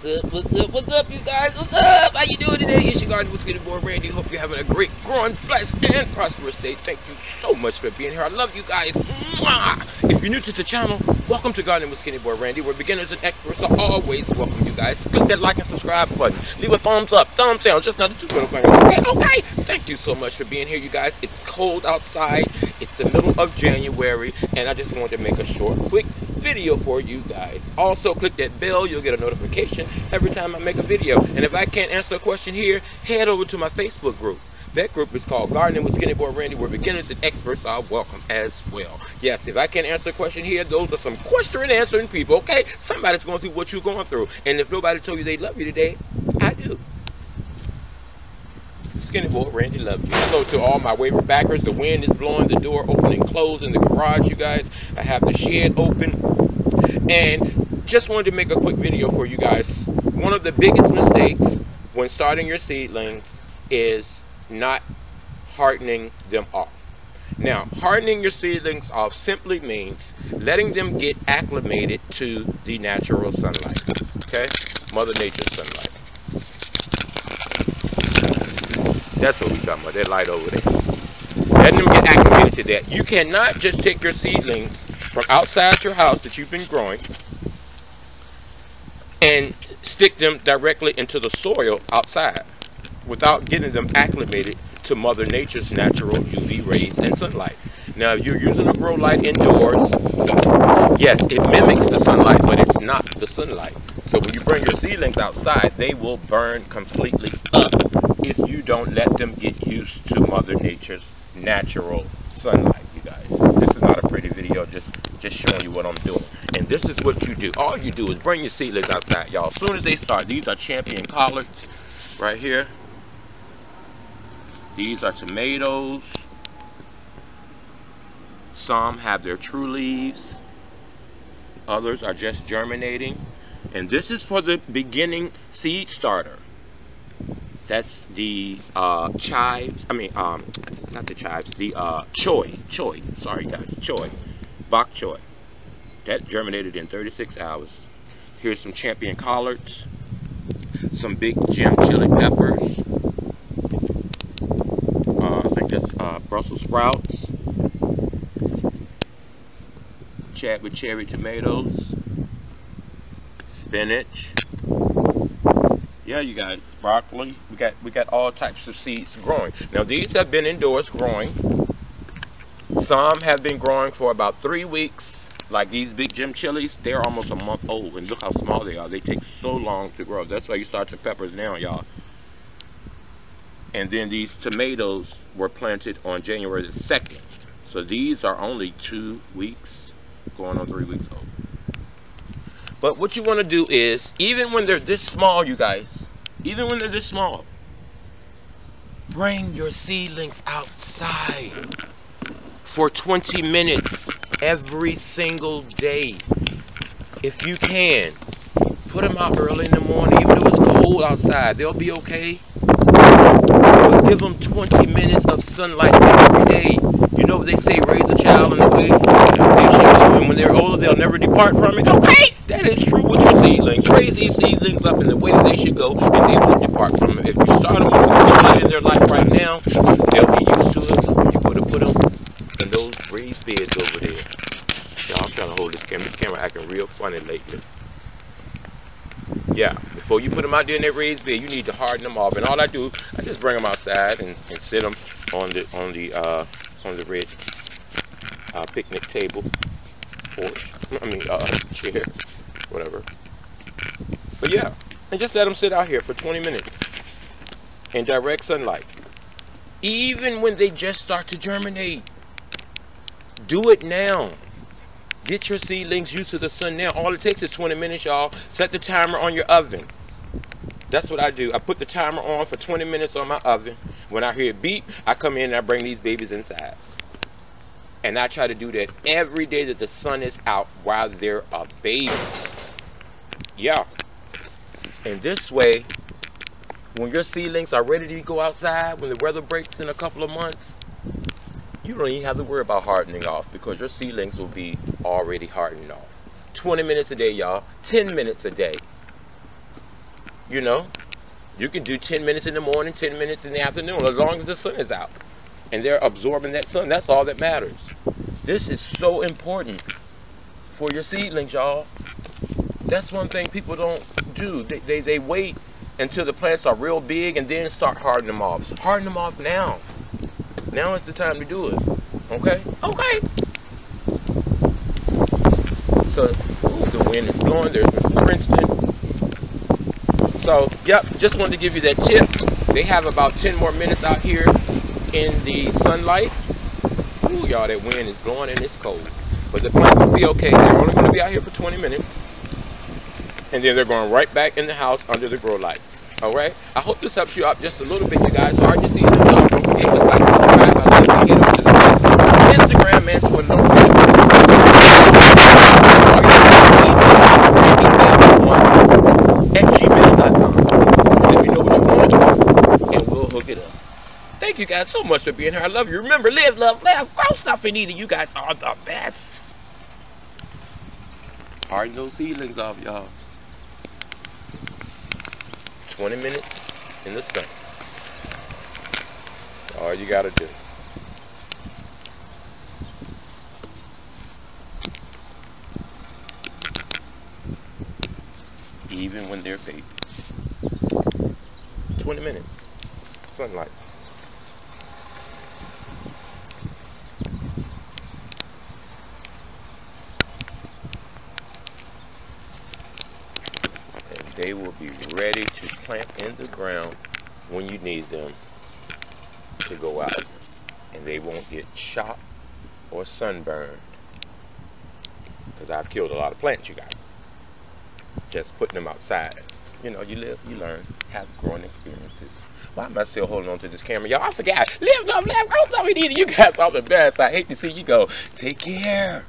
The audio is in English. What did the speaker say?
What's up? What's up? What's up, you guys? What's up? How you doing today? It's your garden mosquito boy Randy. Hope you're having a great, growing, blessed, and prosperous day. Thank you so much for being here. I love you guys. Mwah! If you're new to the channel, welcome to Garden with Skinny Boy Randy, where beginners and experts are always welcome. You guys, click that like and subscribe button. Leave a thumbs up, thumbs down, just not the two little fingers. Okay, okay. Thank you so much for being here, you guys. It's cold outside. It's the middle of January, and I just wanted to make a short, quick video for you guys. Also, click that bell. You'll get a notification every time I make a video. And if I can't answer a question here, head over to my Facebook group. That group is called Gardening with Skinny Boy Randy, where beginners and experts are welcome as well. Yes, if I can't answer a question here, those are some question answering people, okay? Somebody's going to see what you're going through. And if nobody told you they love you today, I do. Skinny Boy Randy loves you. Hello to all my waiver backers. The wind is blowing, the door open and closed in the garage, you guys. I have the shed open. And just wanted to make a quick video for you guys. One of the biggest mistakes when starting your seedlings is not hardening them off. Now, hardening your seedlings off simply means letting them get acclimated to the natural sunlight. Okay? Mother Nature's sunlight. That's what we're talking about, that light over there. Letting them get acclimated to that. You cannot just take your seedlings from outside your house that you've been growing and stick them directly into the soil outside without getting them acclimated to Mother Nature's natural UV rays and sunlight. Now, if you're using a grow light indoors, yes, it mimics the sunlight, but it's not the sunlight. So when you bring your seedlings outside, they will burn completely up if you don't let them get used to Mother Nature's natural sunlight, you guys. This is not a pretty video, just, just showing you what I'm doing. And this is what you do. All you do is bring your seedlings outside, y'all. As soon as they start, these are champion collards right here. These are tomatoes. Some have their true leaves. Others are just germinating. And this is for the beginning seed starter. That's the uh, chives, I mean, um, not the chives, the uh, choy, choy, sorry guys, choy, bok choy. That germinated in 36 hours. Here's some champion collards, some Big Jim chili peppers, uh, I think that's uh, Brussels sprouts, Chadwick cherry tomatoes, spinach. Yeah, you got broccoli. We got we got all types of seeds growing. Now these have been indoors growing. Some have been growing for about three weeks. Like these Big Jim chilies, they're almost a month old. And look how small they are. They take so long to grow. That's why you start your peppers now, y'all. And then these tomatoes were planted on January the 2nd. So these are only two weeks, going on three weeks old. But what you want to do is, even when they're this small, you guys, even when they're this small, bring your seedlings outside for 20 minutes every single day. If you can, put them out early in the morning, even though it's cold outside, they'll be okay. But give them 20 minutes of sunlight every day. You know what they say, raise a child in the way and when they're older, they'll never depart from it. Okay, that is true with your seedlings. Raise these seedlings up in the way that they should go, and they will depart from it. If you start them with sunlight in their life right now, they'll be used to it. You put them, in those raised beds over there. Y'all, I'm trying to hold this camera. This camera acting real funny lately. Yeah, before you put them out there in that raised bed, you need to harden them off. And all I do, I just bring them outside and, and sit them on the on the uh, on the red uh, picnic table. I mean, uh, chair, whatever. But yeah, and just let them sit out here for 20 minutes in direct sunlight. Even when they just start to germinate, do it now. Get your seedlings used to the sun now. All it takes is 20 minutes, y'all. Set the timer on your oven. That's what I do. I put the timer on for 20 minutes on my oven. When I hear it beep, I come in and I bring these babies inside. And I try to do that every day that the sun is out while they're a baby. Yeah. And this way, when your seedlings are ready to go outside, when the weather breaks in a couple of months, you don't even have to worry about hardening off because your seedlings will be already hardened off. 20 minutes a day, y'all. 10 minutes a day. You know, you can do 10 minutes in the morning, 10 minutes in the afternoon, as long as the sun is out. And they're absorbing that sun. That's all that matters. This is so important for your seedlings, y'all. That's one thing people don't do. They, they, they wait until the plants are real big and then start hardening them off. Harden them off now. Now is the time to do it. Okay? Okay. So, ooh, the wind is blowing. There's Mr. Princeton. So, yep, just wanted to give you that tip. They have about 10 more minutes out here in the sunlight. Ooh, y'all, that wind is blowing and it's cold. But the plants will be okay. They're only going to be out here for 20 minutes. And then they're going right back in the house under the grow lights. All right? I hope this helps you out just a little bit, you guys. Hard to see. Don't forget to like, subscribe. I love to get onto the Facebook, Instagram, and Twitter. Let me know and we'll hook it up. Thank you guys so much for being here. I love you. Remember, live, love, laugh, grow stuff and eat it. You guys are the best. Harden those ceilings off, y'all. 20 minutes in the sun. All you gotta do. Even when they're babies. 20 minutes. Sunlight. And they will be ready to plant in the ground when you need them to go out. And they won't get shot or sunburned. Because I've killed a lot of plants, you guys. Just putting them outside. You know, you live, you learn, have growing experiences. Why am I still holding on to this camera? Y'all, I forgot. Live, love, laugh, love, it. You guys are the best. I hate to see you go. Take care.